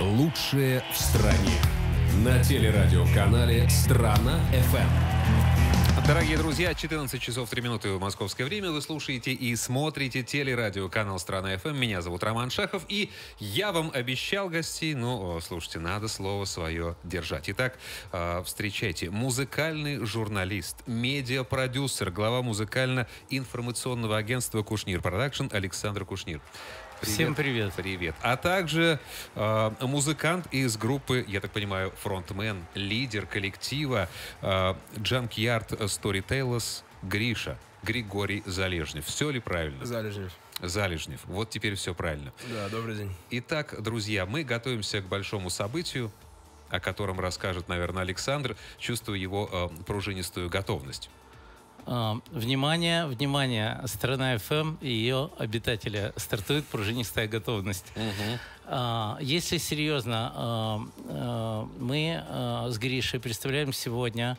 Лучшее в стране. На телерадиоканале «Страна FM. Дорогие друзья, 14 часов 3 минуты в московское время. Вы слушаете и смотрите телерадиоканал «Страна FM. Меня зовут Роман Шахов. И я вам обещал гостей, ну, слушайте, надо слово свое держать. Итак, э, встречайте. Музыкальный журналист, медиапродюсер, глава музыкально-информационного агентства «Кушнир Продакшн» Александр Кушнир. Всем привет. Привет. А также э, музыкант из группы, я так понимаю, фронтмен, лидер коллектива э, Junkyard Storytellers Гриша, Григорий Залежнев. Все ли правильно? Залежнев. Залежнев. Вот теперь все правильно. Да, добрый день. Итак, друзья, мы готовимся к большому событию, о котором расскажет, наверное, Александр, чувствуя его э, пружинистую готовность. А, внимание, внимание, страна FM и ее обитатели. Стартует пружинистая готовность. А, если серьезно, а, а, мы а, с Гришей представляем сегодня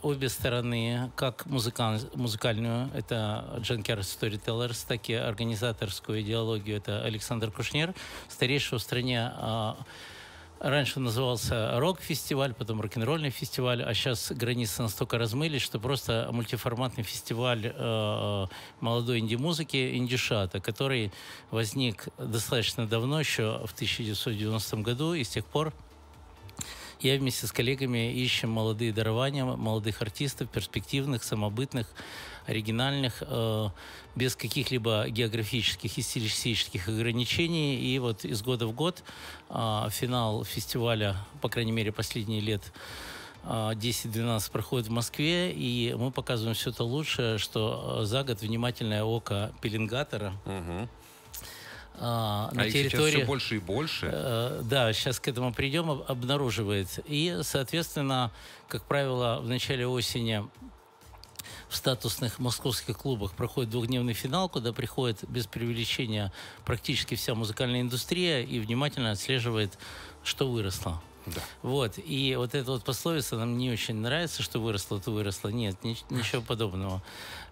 обе стороны, как музыкан, музыкальную, это Junkyard Storytellers, так и организаторскую идеологию, это Александр Кушнер, старейший в стране а, Раньше назывался рок-фестиваль, потом рок-н-ролльный фестиваль, а сейчас границы настолько размылись, что просто мультиформатный фестиваль э, молодой инди-музыки «Индишата», который возник достаточно давно, еще в 1990 году, и с тех пор я вместе с коллегами ищем молодые дарования, молодых артистов, перспективных, самобытных, оригинальных, э, без каких-либо географических и стилистических ограничений. И вот из года в год э, финал фестиваля, по крайней мере, последние лет 10-12 проходит в Москве, и мы показываем все это лучшее, что э, за год внимательное око пеленгатора Мгм. А, на а территории... все больше и больше. Э, Да, сейчас к этому придем, об- обнаруживает. И, соответственно, как правило, в начале осени в статусных московских клубах проходит двухдневный финал, куда приходит без преувеличения практически вся музыкальная индустрия и внимательно отслеживает, что выросло. Да. Вот, и вот эта вот пословица нам не очень нравится, что выросло, то выросло. Нет, ни- ничего подобного.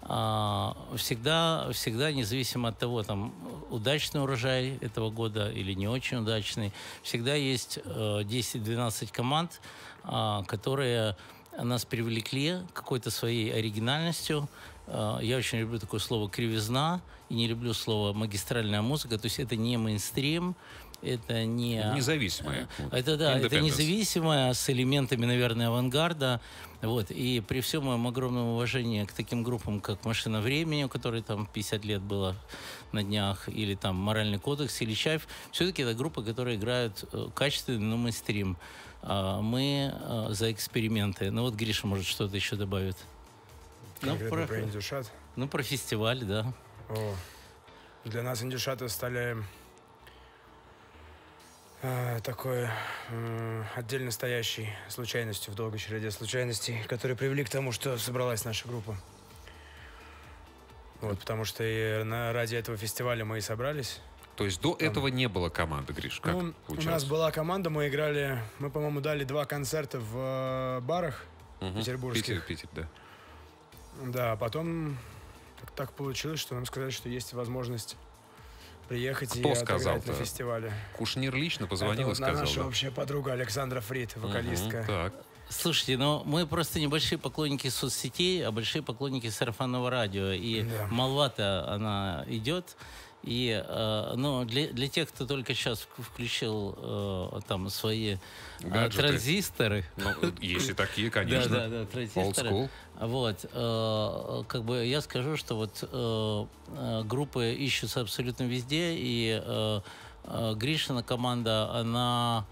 А, всегда, всегда, независимо от того, там, удачный урожай этого года или не очень удачный, всегда есть э, 10-12 команд, а, которые нас привлекли какой-то своей оригинальностью. А, Я очень люблю такое слово «кривизна» и не люблю слово «магистральная музыка». То есть это не мейнстрим, это не... Независимая. Э, Это да, это независимое, с элементами, наверное, авангарда. Вот. И при всем моем огромном уважении к таким группам, как «Машина времени», у которой там 50 лет было на днях, или там «Моральный кодекс», или «Чайф», все-таки это группы, которые играют э, качественный, но мейнстрим. А Мы э, за эксперименты. Ну вот Гриша, может, что-то еще добавит. Ну про, про индюшат. ну, про фестиваль, да. О, для нас индюшаты стали такой э, отдельно стоящей случайностью в долгой череде случайностей, которые привели к тому, что собралась наша группа. Вот, потому что и на, ради этого фестиваля мы и собрались. То есть до этого не было команды, Гриш? Как Ну, у нас была команда, мы играли, мы, по-моему, дали два концерта в э, барах Мгм. петербургских. Питер, Питер, да. Да, а потом так, так получилось, что нам сказали, что есть возможность приехать Кто и отыграть сказал-то? на фестивале. Кушнир лично Это позвонил и вот сказал. наша да? общая подруга Александра Фрид, вокалистка. Мгм, Так. Слушайте, ну мы просто небольшие поклонники соцсетей, а большие поклонники сарафанного радио. И Да. молва-то она идет. И э, ну, для, для тех, кто только сейчас вк- включил э, там свои э, Гаджеты. транзисторы. Ну, если такие, конечно. Да, да, да, Old транзисторы. school. Вот, э, как бы я скажу, что вот э, группы ищутся абсолютно везде, и э, э, Гришина команда, она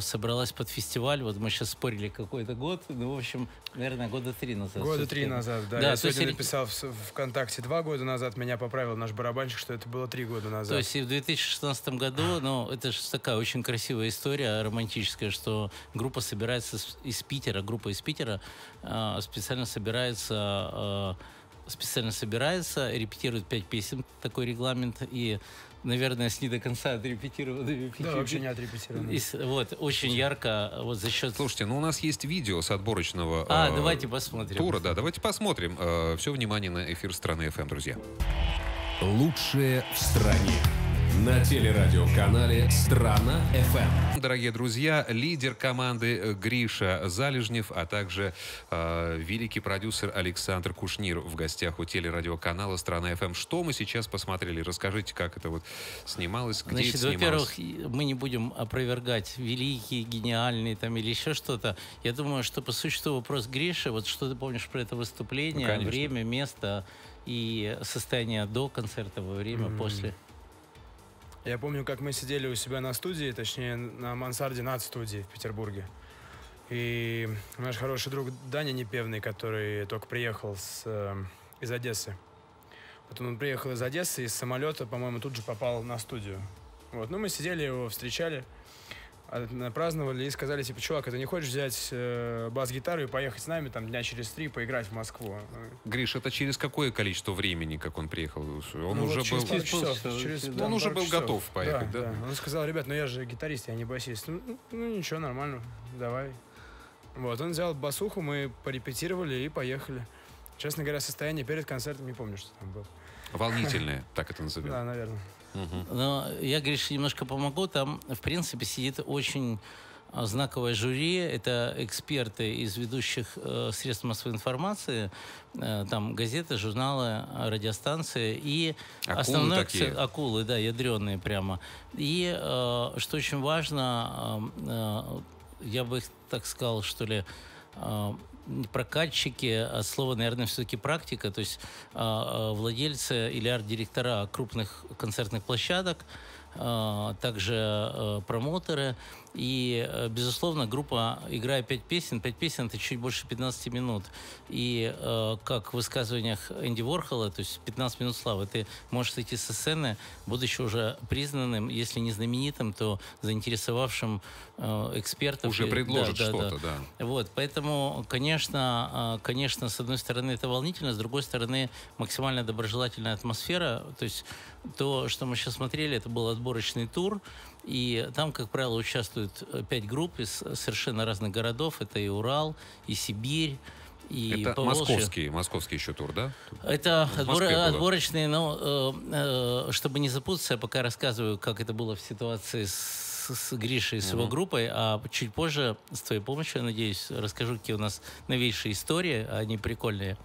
собралась под фестиваль, вот мы сейчас спорили какой-то год, ну, в общем, наверное, года три назад. Года три назад, да. Да, Я есть сегодня ори- написал в, ВКонтакте два года назад, меня поправил наш барабанщик, что это было три года назад. То есть и в 2016 году, ну, это же такая очень красивая история, романтическая, что группа собирается из Питера, группа из Питера э, специально собирается, э, специально собирается, репетирует пять песен, такой регламент, и, наверное, с не до конца отрепетированными да, пятью вообще пе- не отрепетировано. и с- вот, очень ярко, вот за счет... Слушайте, ну у нас есть видео с отборочного А, э, давайте посмотрим. тура. Да, давайте посмотрим. все внимание на эфир страны FM, друзья. Лучшее в стране. На телерадиоканале «Страна FM. Дорогие друзья, лидер команды э, Гриша Залежнев, а также э, великий продюсер Александр Кушнир в гостях у телерадиоканала «Страна FM. Что мы сейчас посмотрели? Расскажите, как это вот снималось, где Значит, это снималось? во-первых, мы не будем опровергать великий, гениальный там или еще что-то. Я думаю, что по существу вопрос Гриши, вот что ты помнишь про это выступление, Ну, конечно. время, место и состояние до концерта, во время, М. после. Я помню, как мы сидели у себя на студии, точнее, на мансарде над студией в Петербурге. И наш хороший друг Даня Непевный, который только приехал с, э, из Одессы. Вот он приехал из Одессы, из самолета, по-моему, тут же попал на студию. Вот, ну, мы сидели, его встречали, праздновали и сказали, типа, чувак, а ты не хочешь взять э, бас-гитару и поехать с нами там дня через три поиграть в Москву? Гриш, это через какое количество времени, как он приехал? Он Ну, уже вот через был... часов, через, да. да, Он уже был часов. готов поехать, да? Он сказал, ребят, ну я же гитарист, я не басист. Ну, ну, ну, ничего, нормально, давай. Вот, он взял басуху, мы порепетировали и поехали. Честно говоря, состояние перед концертом не помню, что там было. Волнительное, так это назовем. Да, наверное. Но я, Гриша, немножко помогу. Там, в принципе, сидит очень а, знаковое жюри. Это эксперты из ведущих э, средств массовой информации. Э, там газеты, журналы, радиостанции. И Акулы основной такие. акцент- акулы, да, ядреные прямо. И, э, что очень важно, э, э, я бы так сказал, что ли, э, прокатчики, а слово, наверное, все-таки практика, то есть а, а, владельцы или арт-директора крупных концертных площадок, а, также промоутеры. И, э, безусловно, группа, играя пять песен, пять песен — это чуть больше 15 минут. И э, как в высказываниях Энди Ворхола, то есть 15 минут славы, ты можешь сойти со сцены, будучи уже признанным, если не знаменитым, то заинтересовавшим э, экспертов. Уже предложит да, да, да. что-то, да. Вот, поэтому, конечно, конечно, с одной стороны это волнительно, с другой стороны максимально доброжелательная атмосфера. То есть то, что мы сейчас смотрели, это был отборочный тур, и там, как правило, участвуют э, пять групп из совершенно разных городов. Это и Урал, и Сибирь, и Это Поволжье. московский, московский еще тур, да? Это отбор- отборочные, но э, э, чтобы не запутаться, я пока рассказываю, как это было в ситуации с, с Гришей и с его группой, а чуть позже, с твоей помощью, я надеюсь, расскажу, какие у нас новейшие истории, а они прикольные.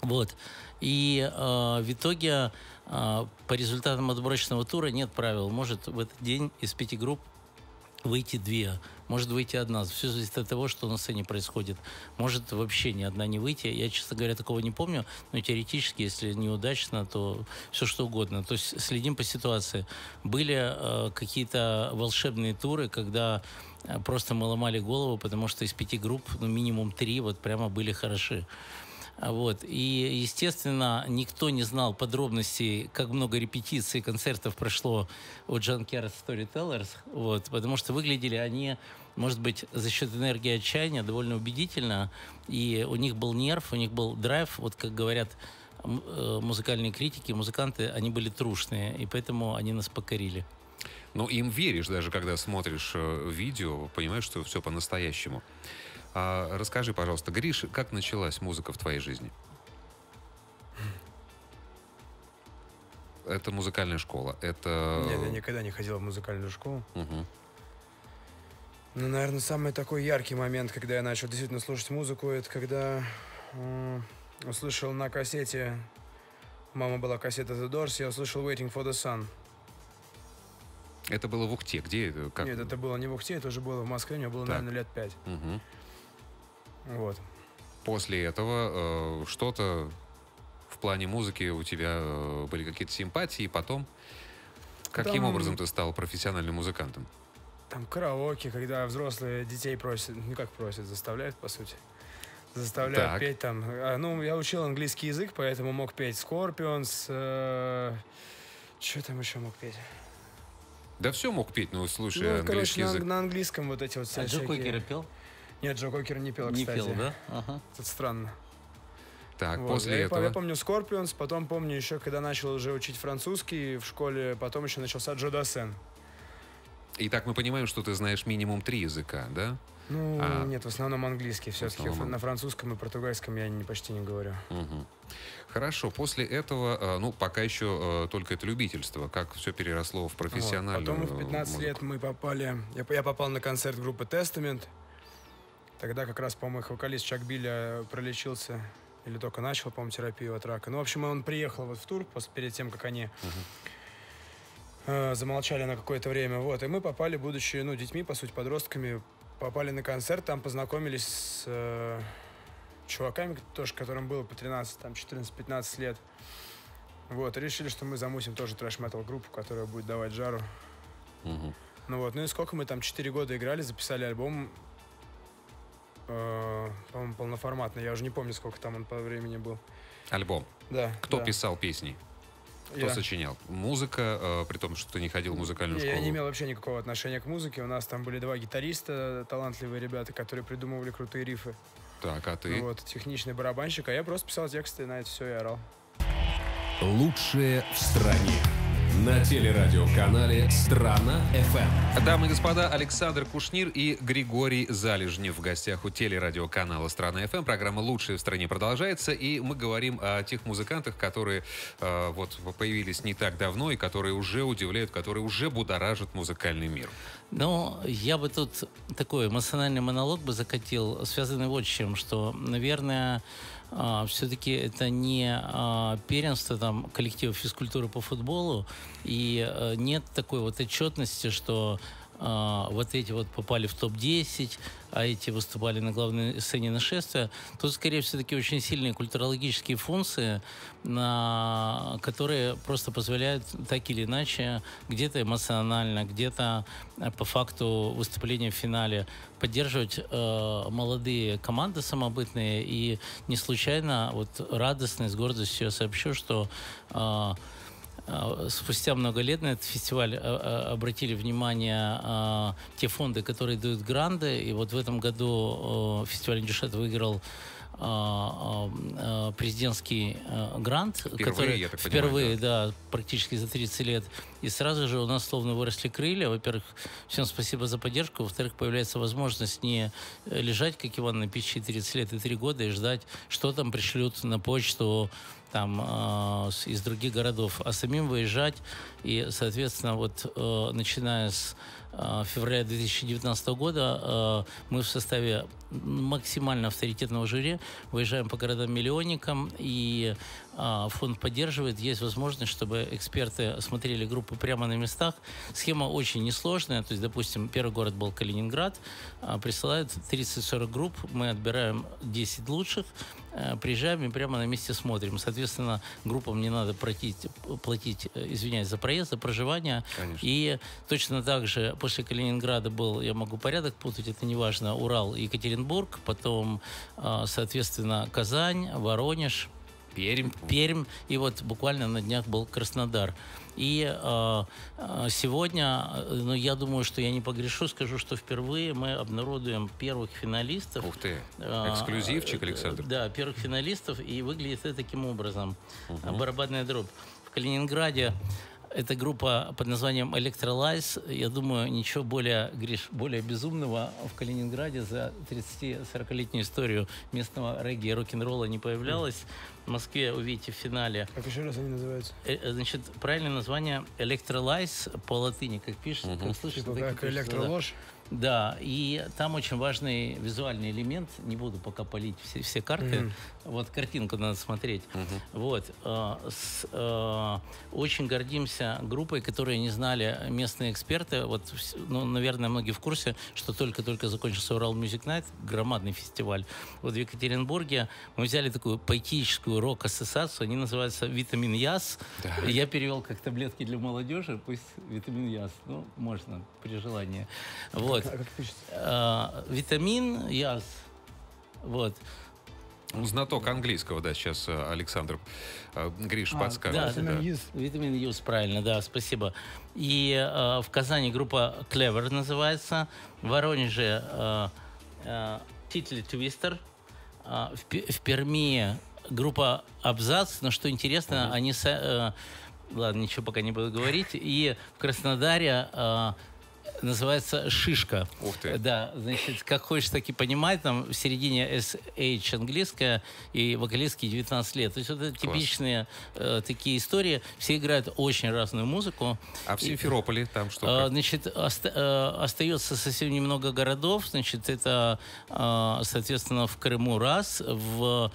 Вот. И э, в итоге э, по результатам отборочного тура нет правил. Может в этот день из пяти групп выйти две, может выйти одна. Все зависит от того, что на сцене происходит. Может вообще ни одна не выйти. Я, честно говоря, такого не помню, но теоретически, если неудачно, то все что угодно. То есть следим по ситуации. Были э, какие-то волшебные туры, когда э, просто мы ломали голову, потому что из пяти групп, ну, минимум три вот прямо были хороши. А Вот. И, естественно, никто не знал подробностей, как много репетиций, концертов прошло у Junkyard Storytellers, вот, потому что выглядели они, может быть, за счет энергии отчаяния довольно убедительно, и у них был нерв, у них был драйв, вот как говорят э, музыкальные критики, музыканты, они были трушные, и поэтому они нас покорили. Ну, им веришь даже, когда смотришь э, видео, понимаешь, что все по-настоящему. А, расскажи, пожалуйста, Гриш, как началась музыка в твоей жизни? Это музыкальная школа. Это... Нет, я никогда не ходил в музыкальную школу. Мгм. Ну, наверное, самый такой яркий момент, когда я начал действительно слушать музыку, это когда услышал на кассете, мама была кассета The Doors, я услышал Waiting for the Sun. Это было в Ухте. Где это? Как? Нет, это было не в Ухте, это уже было в Москве, мне было, Так. наверное, лет пять. Мгм. Вот. После этого э, что-то в плане музыки у тебя э, были какие-то симпатии, и потом... Каким Там- образом ты стал профессиональным музыкантом? Там караоке, когда взрослые детей просят, ну как просят, заставляют, по сути. Заставляют Так. петь там. А, ну, я учил английский язык, поэтому мог петь Scorpions. что там еще мог петь? Да все мог петь, ну, слушай, ну, английский короче, на, язык. на английском вот эти вот А Джо Кокера пел? Нет, Джо Кокер не пел, Не кстати. пел, да? Ага. Это странно. Так, Вот. после я, этого... я помню Scorpions, потом помню еще, когда начал уже учить французский в школе, потом еще начался Джо Дассен. Итак, мы понимаем, что ты знаешь минимум три языка, да? Ну, А- нет, в основном английский. Все-таки основном. на французском и португальском я не, почти не говорю. Мгм. Хорошо, после этого, э, ну, пока еще э, только это любительство, как все переросло в Вот. профессиональную Потом в 15 музыку? лет мы попали... Я, я попал на концерт группы Testament. Тогда как раз, по-моему, их вокалист Чак Билля пролечился или только начал, по-моему, терапию от рака. Ну, в общем, он приехал вот в тур после, перед тем, как они э, замолчали на какое-то время. Вот. И мы попали, будучи, ну, детьми, по сути, подростками, попали на концерт, там познакомились с э, чуваками, тоже, которым было по 13, там, 14-15 лет. Вот, и решили, что мы замусим тоже трэш-метал группу, которая будет давать жару. Мгм. Ну вот, ну и сколько мы там, 4 года играли, записали альбом, по-моему, полноформатный, я уже не помню, сколько там он по времени был. Альбом. Да. Кто да. писал песни? Кто Я. сочинял? Музыка, э, при том, что ты не ходил в музыкальную Не, школу. Я не имел вообще никакого отношения к музыке. У нас там были два гитариста, талантливые ребята, которые придумывали крутые рифы. Так, а ты? Ну вот, техничный барабанщик, а я просто писал тексты, на это все и орал. Лучшее в стране. На телерадиоканале «Страна FM». Дамы и господа, Александр Кушнир и Григорий Залежнев в гостях у телерадиоканала «Страна ФМ». Программа «Лучшая в стране» продолжается, и мы говорим о тех музыкантах, которые э, вот появились не так давно и которые уже удивляют, которые уже будоражат музыкальный мир. Ну, я бы тут такой эмоциональный монолог бы закатил, связанный вот с чем, что, наверное, все-таки это не а, первенство там коллектива физкультуры по футболу, и а, нет такой вот отчетности, что а, вот эти вот попали в топ-10, а эти выступали на главной сцене нашествия. Тут, скорее, все-таки очень сильные культурологические функции, на, которые просто позволяют так или иначе где-то эмоционально, где-то э, по факту выступления в финале поддерживать э, молодые команды самобытные. И не случайно, вот радостно и с гордостью я сообщу, что э, спустя много лет на этот фестиваль э, э, обратили внимание те фонды, которые дают гранды. И вот в этом году фестиваль Индюшет выиграл президентский грант, который я так понимаю, впервые, да. практически за 30 лет. И сразу же у нас словно выросли крылья. Во-первых, всем спасибо за поддержку. Во-вторых, появляется возможность не э, лежать, как Иван на печи 30 лет и 3 года, и ждать, что там пришлют на почту там э, из других городов, а самим выезжать. И, соответственно, вот э, начиная с э, февраля 2019 года э, мы в составе максимально авторитетного жюри выезжаем по городам-миллионникам, и фонд поддерживает. Есть возможность, чтобы эксперты смотрели группы прямо на местах. Схема очень несложная. То есть, допустим, первый город был Калининград. а, Присылают 30-40 групп. Мы отбираем 10 лучших. э, Приезжаем и прямо на месте смотрим. Соответственно, группам не надо платить, платить э, извиняюсь, за проезд, за проживание. Конечно. И точно так же после Калининграда был, я могу порядок путать, это не важно, Урал, Екатеринбург, потом, э, соответственно, Казань, Воронеж, Пермь. Пермь, и вот буквально на днях был Краснодар. И э, э, сегодня, э, ну, я думаю, что я не погрешу, скажу, что впервые мы обнародуем первых финалистов. Ух ты. А, Эксклюзивчик, э, Александр. Да, первых финалистов, и выглядит это таким образом. Барабанная дробь. В Калининграде эта группа под названием Electrolyze, я думаю, ничего более, Гриш, более безумного в Калининграде за 30-40-летнюю историю местного регги и рок-н-ролла не появлялось. В Москве увидите в финале. Как еще раз они называются? Э, э, Значит, правильное название Electrolyze по латыни, как пишется, как слышится, Типа так как пишется, да. Да, и там очень важный визуальный элемент. Не буду пока полить все, все карты. Мгм. Вот картинку надо смотреть. Вот. э, с, э, очень гордимся группой, которые не знали местные эксперты. Вот, ну, наверное, многие в курсе, что только-только закончился Урал Music Night, громадный фестиваль. Вот в Екатеринбурге мы взяли такую поэтическую рок-ассоциацию. Они называются «Витамин Яс». Я перевел как таблетки для молодежи, пусть «Витамин Яс». Ну, можно, при желании. Вот. А как пишется? Э, витамин Яс. Вот. Ну, Знаток английского, да, сейчас э, Александр э, Гриш А, подскажет. да, Витамин да. Юз. Витамин Юз, правильно, да, спасибо. И э, в Казани группа Clever называется, в Воронеже э, э, Титли Твистер, э, в, в Перми группа Абзац, но что интересно, они... со- э, ладно, ничего пока не буду говорить. И в Краснодаре э, называется «Шишка». Ух ты. Да, значит, как хочешь, так и понимать, там в середине SH английская и вокалистки 19 лет. То есть вот это типичные э, такие истории. Все играют очень разную музыку. А в Симферополе там что? Как? Значит, оста- э, остается совсем немного городов. Значит, это, а, соответственно, в Крыму раз, в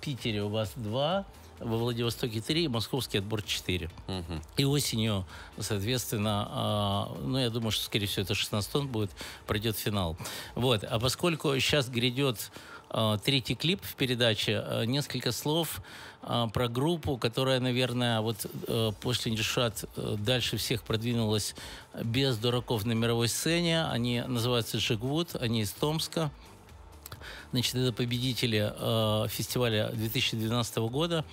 Питере у вас два, во Владивостоке три, московский отбор четыре. Мгм. И осенью, соответственно, а, ну, я думаю, что, скорее всего, это 16 тонн будет, пройдет финал. Вот. А поскольку сейчас грядет а, третий клип в передаче, а, несколько слов а, про группу, которая, наверное, вот э, после Индюшат э, дальше всех продвинулась без дураков на мировой сцене. Они называются Джигвуд, они из Томска. Значит, это победители э, фестиваля 2012 года.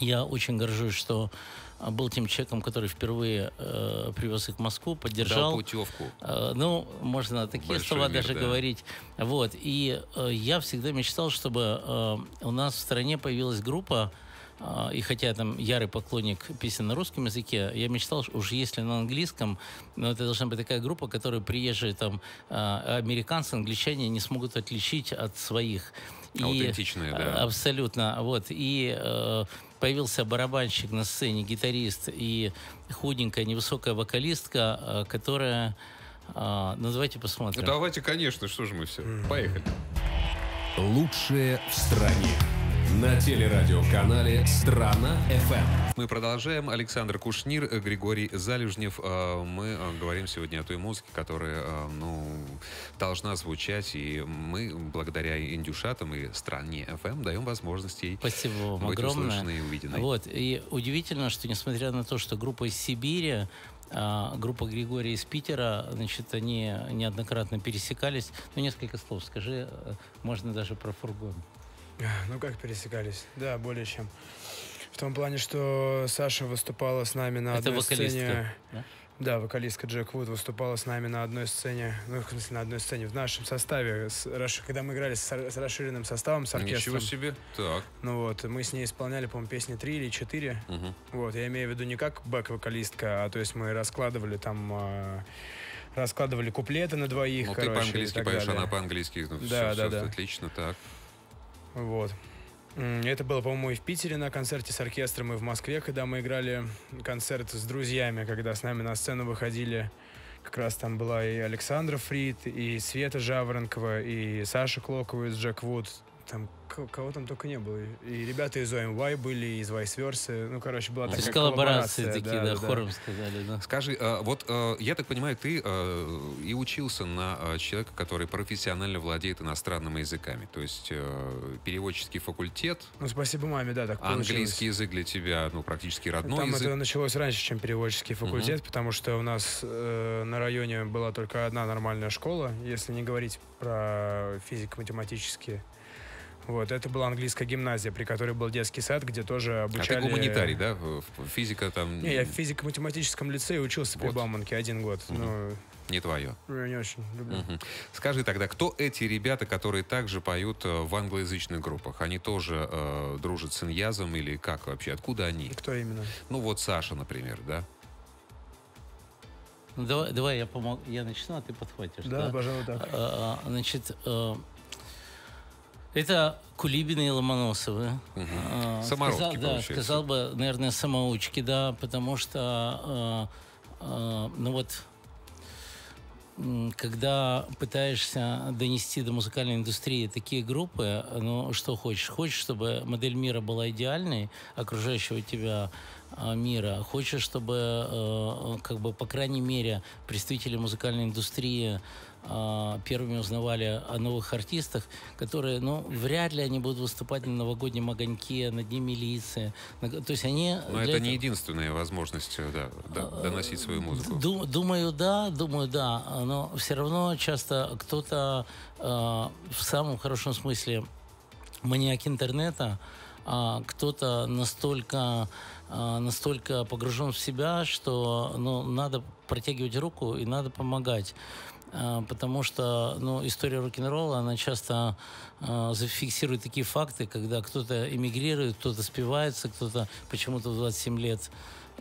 Я очень горжусь, что э, был тем человеком, который впервые э, привез их в Москву, Дал поддержал. путевку. Э, Ну, можно такие Большой слова мир, даже да. говорить. Вот. И э, я всегда мечтал, чтобы э, у нас в стране появилась группа, и хотя я там ярый поклонник песен на русском языке, я мечтал, что уж если на английском, но это должна быть такая группа, которую приезжие там э, американцы, англичане не смогут отличить от своих. И, Аутентичные, да. Абсолютно. Вот. И э, появился барабанщик на сцене, гитарист и худенькая, невысокая вокалистка, э, которая... э, ну, давайте посмотрим. Ну, давайте, конечно, что же мы все. Поехали. Лучшее в стране. На телерадиоканале «Страна FM. Мы продолжаем. Александр Кушнир, Григорий Залюжнев. Э, Мы э, говорим сегодня о той музыке, которая э, ну, должна звучать. И мы, благодаря индюшатам и стране FM, даем возможность ей Спасибо вам быть огромное. услышанной и увиденной. Вот. И удивительно, что несмотря на то, что группа из Сибири, а, группа Григория из Питера, значит, они неоднократно пересекались. Ну, несколько слов скажи, можно даже про фургон. Ну как пересекались? Да, более чем. В том плане, что Саша выступала с нами на Это одной вокалистка. сцене. да? Да, вокалистка Джек Вуд выступала с нами на одной сцене, ну, в смысле, на одной сцене, в нашем составе, с когда мы играли с, с расширенным составом, с оркестром. Ничего себе. Так. Ну вот, мы с ней исполняли, по-моему, песни три или четыре. Мгм. Вот, я имею в виду не как бэк-вокалистка, а то есть мы раскладывали там, а, раскладывали куплеты на двоих, Ну, ты короче, и по-английски поешь, она по-английски. Ну, Да, всё- да, всё да. Отлично, так. Вот. Это было, по-моему, и в Питере на концерте с оркестром, и в Москве, когда мы играли концерт с друзьями, когда с нами на сцену выходили. Как раз там была и Александра Фрид, и Света Жаворонкова, и Саша Клокова из Джек Вуд. Там кого там только не было. И ребята из OMY были, из Vice Versa. Ну, короче, была То такая есть коллаборации коллаборация, такие, да, хором сказали, да. Скажи, э, вот э, я так понимаю, ты э, и учился на человека, который профессионально владеет иностранными языками. То есть переводческий факультет, Ну, спасибо маме, да, так получилось. английский язык для тебя, ну, практически родной Там язык. это началось раньше, чем переводческий факультет, потому что у нас э, на районе была только одна нормальная школа, если не говорить про физико-математические. Вот, это была английская гимназия, при которой был детский сад, где тоже А обучали... ты гуманитарий, да? Физика там Не, я в физико-математическом лицее учился при Вот. Бауманке один год. Ну, не твое. я не очень люблю. Мгм. Скажи тогда, кто эти ребята, которые также поют э, в англоязычных группах? Они тоже э, дружат с иньязом или как вообще? Откуда они? Кто именно? Ну вот Саша, например, да? Ну, давай, давай я помогу, я начну, а ты подхватишь. Да, пожалуй, так. А, а, Значит, э, это Кулибины и Ломоносовы. А, Самородки, сказал, да, получается. сказал бы, наверное, самоучки, да, потому что, э, э, ну вот, когда пытаешься донести до музыкальной индустрии такие группы, ну, что хочешь? Хочешь, чтобы модель мира была идеальной, окружающего тебя а, мира. Хочешь, чтобы, как бы, по крайней мере, представители музыкальной индустрии а, первыми узнавали о новых артистах, которые, ну, вряд ли они будут выступать на новогоднем огоньке, на Дне милиции. На- То есть они... Но это не этого- единственная возможность э, да, да, доносить свою музыку. Ду- Думаю, да, думаю, да. Но все равно часто кто-то э, в самом хорошем смысле маньяк интернета, а кто-то настолько, а, настолько погружен в себя, что ну, надо протягивать руку и надо помогать. А, Потому что ну, история рок-н-ролла, она часто а, зафиксирует такие факты, когда кто-то эмигрирует, кто-то спивается, кто-то почему-то в 27 лет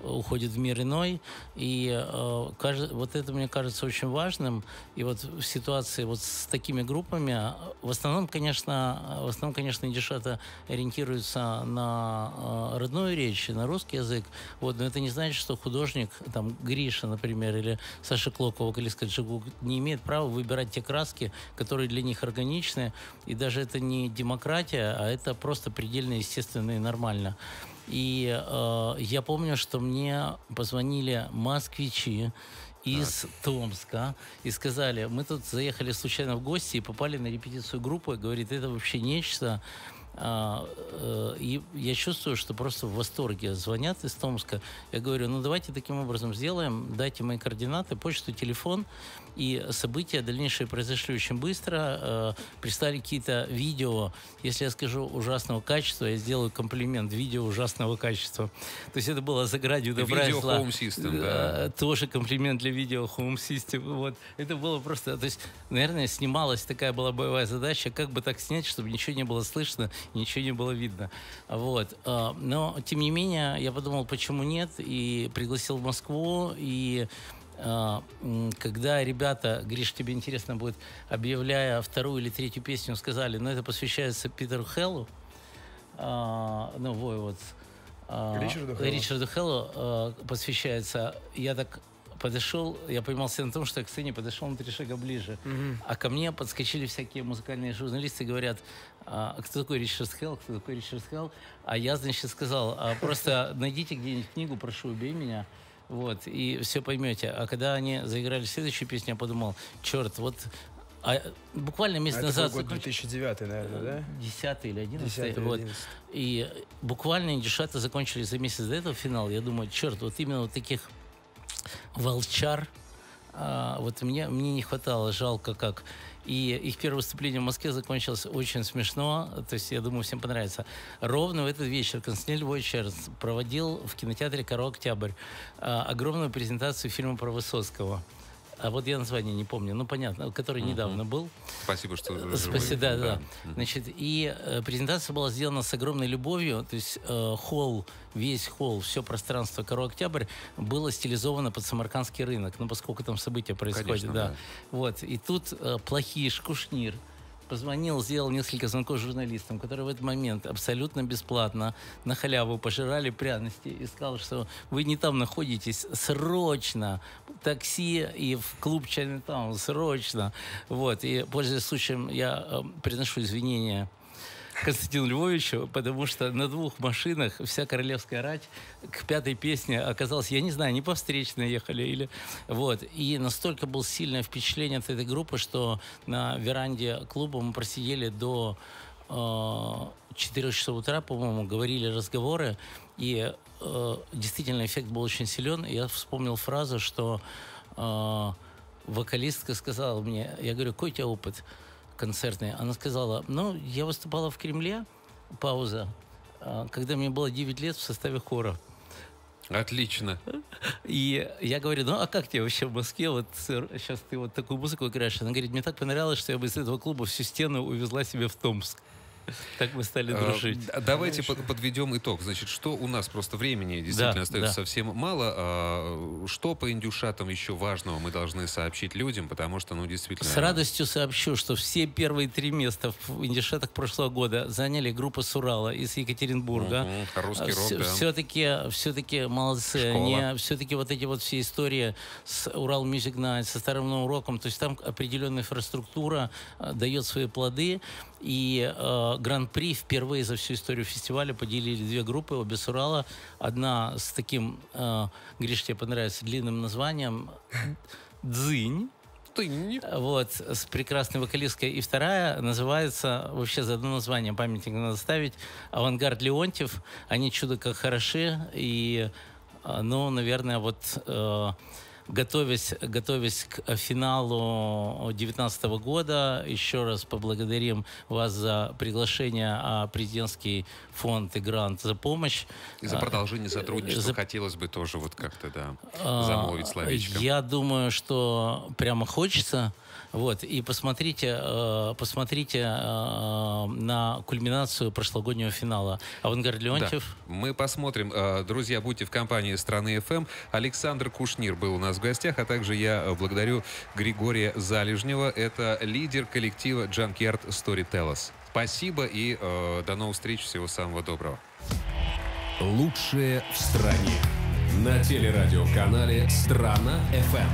уходит в мир иной. И э, вот это мне кажется очень важным. И вот в ситуации вот с такими группами, в основном, конечно, в основном, конечно, индишата ориентируются на э, родную речь, на русский язык. Вот, но это не значит, что художник, там, Гриша, например, или Саша Клокова, вокалистка Джигу, не имеет права выбирать те краски, которые для них органичны. И даже это не демократия, а это просто предельно естественно и нормально. И э, я помню, что мне позвонили москвичи из так. Томска и сказали, мы тут заехали случайно в гости и попали на репетицию группы. Говорит, это вообще нечто. А, э, и я чувствую, что просто в восторге звонят из Томска. Я говорю, ну давайте таким образом сделаем, дайте мои координаты, почту, телефон. И события дальнейшие произошли очень быстро. Э, прислали какие-то видео. Если я скажу ужасного качества, я сделаю комплимент. Видео ужасного качества. То есть это было за градью добра Видео Home System, да. Тоже комплимент для видео Home System. Вот. Это было просто... То есть, наверное, снималась такая была боевая задача, как бы так снять, чтобы ничего не было слышно, ничего не было видно. Вот. Э, но, тем не менее, я подумал, почему нет, и пригласил в Москву, и а, когда ребята, Гриш, тебе интересно будет, объявляя вторую или третью песню, сказали, ну это посвящается Питеру Хеллу, а, ну, вой, вот, а, Ричарду Хеллу, Ричарду Хеллу а, посвящается, я так подошел, я поймался на том, что я к сцене подошел на три шага ближе. Mm-hmm. А ко мне подскочили всякие музыкальные журналисты говорят, а, кто такой Ричард Хелл, кто такой Ричард Хелл? А я, значит, сказал, а, просто найдите где-нибудь книгу, прошу, убей меня. Вот, и все поймете. А когда они заиграли следующую песню, я подумал, черт, вот а буквально месяц а назад... Это год 2009, наверное, да? 10 или 11. вот. И буквально индюшата закончили за месяц до этого финал. Я думаю, черт, вот именно вот таких волчар, а, вот мне, мне не хватало, жалко как. И их первое выступление в Москве закончилось очень смешно. То есть, я думаю, всем понравится. Ровно в этот вечер Константин Львович проводил в кинотеатре «Коро Октябрь» а, огромную презентацию фильма про Высоцкого. А вот я название не помню, ну понятно, который uh-huh. недавно был. Спасибо, что Спасибо, да, да. Uh-huh. Значит, и э, презентация была сделана с огромной любовью, то есть э, холл, весь холл, все пространство Коро Октябрь было стилизовано под самаркандский рынок, ну поскольку там события происходят, Конечно, да. да. Вот, и тут э, плохиш, Кушнир, позвонил, сделал несколько звонков журналистам, которые в этот момент абсолютно бесплатно на халяву пожирали пряности и сказал, что вы не там находитесь, срочно, такси и в клуб Чайнатаун, срочно. Вот, и пользуясь случаем, я э, приношу извинения Константину Львовичу, потому что на двух машинах вся королевская рать к пятой песне оказалась, я не знаю, не по встречной ехали или... Вот. И настолько было сильное впечатление от этой группы, что на веранде клуба мы просидели до э, 4 часов утра, по-моему, говорили разговоры, и э, действительно эффект был очень силен. Я вспомнил фразу, что э, вокалистка сказала мне, я говорю, какой у тебя опыт? Концертной, она сказала, ну, я выступала в Кремле, пауза, а, когда мне было 9 лет в составе хора. Отлично. И я говорю, ну а как тебе вообще в Москве? Вот сейчас ты вот такую музыку играешь. Она говорит, мне так понравилось, что я бы из этого клуба всю стену увезла себе в Томск. Так мы стали а, дружить. Давайте подведем итог. Значит, что у нас просто времени действительно остается совсем мало. А, что по индюшатам еще важного мы должны сообщить людям, потому что, ну, действительно... С радостью сообщу, что все первые три места в индюшатах прошлого года заняли группа с Урала из Екатеринбурга. Русский рок, да. Все-таки, все-таки молодцы. Они, все-таки вот эти вот все истории с Урал Music Night, со старым уроком, то есть там определенная инфраструктура а, дает свои плоды. И э, гран-при впервые за всю историю фестиваля поделили две группы, обе с Урала. Одна с таким, э, Гриш, тебе понравится, длинным названием «Дзынь». Тынь. Вот, с прекрасной вокалисткой. И вторая называется, вообще за одно название памятник надо ставить, «Авангард Леонтьев». Они чудо как хороши. И, э, ну, наверное, вот... Э, готовясь, готовясь к финалу 2019 года, еще раз поблагодарим вас за приглашение, а президентский фонд и грант за помощь. И за продолжение сотрудничества за... хотелось бы тоже вот как-то, да, замолвить словечко. Я думаю, что прямо хочется. Вот, и посмотрите, э, посмотрите э, на кульминацию прошлогоднего финала. Авангард Леонтьев. Да, мы посмотрим. Э, друзья, будьте в компании страны FM. Александр Кушнир был у нас в гостях, а также я благодарю Григория Залежнева. Это лидер коллектива Junkyard Storytellers. Спасибо и э, до новых встреч. Всего самого доброго. Лучшее в стране. На телерадиоканале «Страна FM».